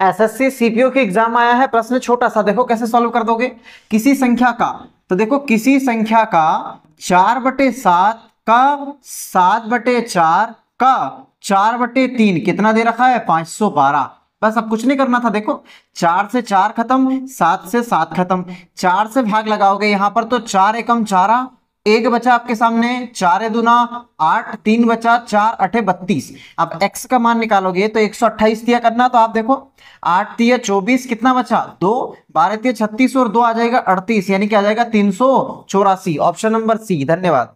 SSC CPO के exam आया है, प्रश्न छोटा सा, देखो कैसे सॉल्व कर दोगे? किसी संख्या का तो देखो किसी संख्या का चार बटे सात का, सात बटे चार का, चार बटे तीन, कितना दे रखा है? पाँच सौ बारह। बस अब कुछ नहीं करना था, देखो। चार से चार खत्म, सात से सात खत्म। चार से भाग लगाओगे यहाँ पर तो चार एकम चारा एक बचा आपके सामने, चार दुना, आठ, तीन बचा, चार अठे बत्तीस। अब x का मान निकालोगे तो एक सौ अट्ठाईस दिया करना तो आप देखो, आठ दिया चौबीस, कितना बचा? दो। बारह दिया छत्तीस और दो आ जाएगा अड़तीस, यानी कि आ जाएगा तीन सौ चौरासी। ऑप्शन नंबर सी धन्यवाद।